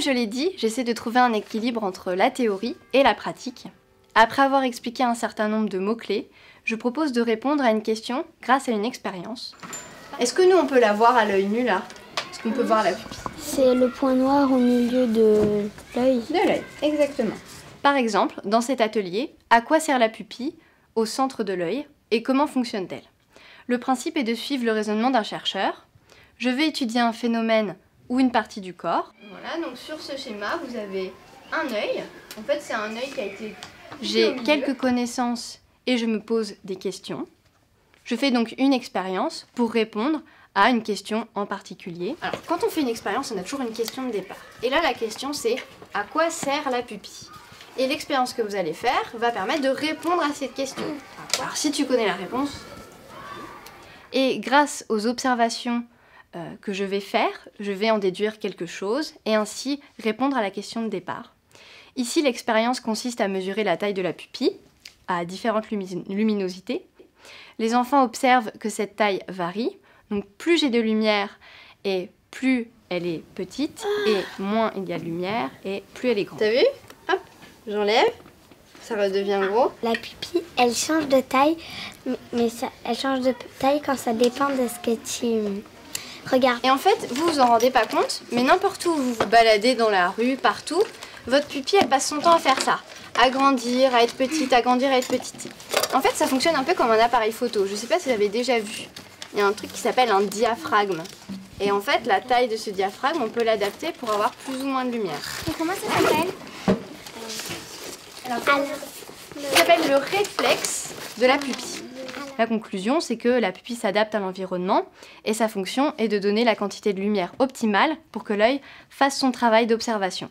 je l'ai dit, j'essaie de trouver un équilibre entre la théorie et la pratique. Après avoir expliqué un certain nombre de mots-clés, je propose de répondre à une question grâce à une expérience. Est-ce que nous, on peut la voir à l'œil nu là? Est-ce qu'on peut voir la pupille? C'est le point noir au milieu de l'œil. De l'œil, exactement. Par exemple, dans cet atelier, à quoi sert la pupille au centre de l'œil et comment fonctionne-t-elle? Le principe est de suivre le raisonnement d'un chercheur. Je vais étudier un phénomène ou une partie du corps. Voilà, donc sur ce schéma, vous avez un œil. En fait, c'est un œil qui a été... J'ai quelques connaissances et je me pose des questions. Je fais donc une expérience pour répondre à une question en particulier. Alors, quand on fait une expérience, on a toujours une question de départ. Et là, la question, c'est à quoi sert la pupille? Et l'expérience que vous allez faire va permettre de répondre à cette question. Alors, si tu connais la réponse, et grâce aux observations euh, que je vais faire, je vais en déduire quelque chose et ainsi répondre à la question de départ. Ici, l'expérience consiste à mesurer la taille de la pupille à différentes luminosités. Les enfants observent que cette taille varie, donc plus j'ai de lumière et plus elle est petite, et moins il y a de lumière et plus elle est grande. T'as vu? Hop, j'enlève, ça redevient gros. La pupille, elle change de taille, mais ça, elle change de taille quand ça dépend de ce que tu regardes. Et en fait, vous vous en rendez pas compte, mais n'importe où vous vous baladez dans la rue, partout, votre pupille, elle passe son temps à faire ça. À grandir, à être petite, à grandir, à être petite. En fait, ça fonctionne un peu comme un appareil photo. Je sais pas si vous avez déjà vu. Il y a un truc qui s'appelle un diaphragme. Et en fait, la taille de ce diaphragme, on peut l'adapter pour avoir plus ou moins de lumière. Et comment ça s'appelle Ça s'appelle le réflexe de la pupille. La conclusion, c'est que la pupille s'adapte à l'environnement et sa fonction est de donner la quantité de lumière optimale pour que l'œil fasse son travail d'observation.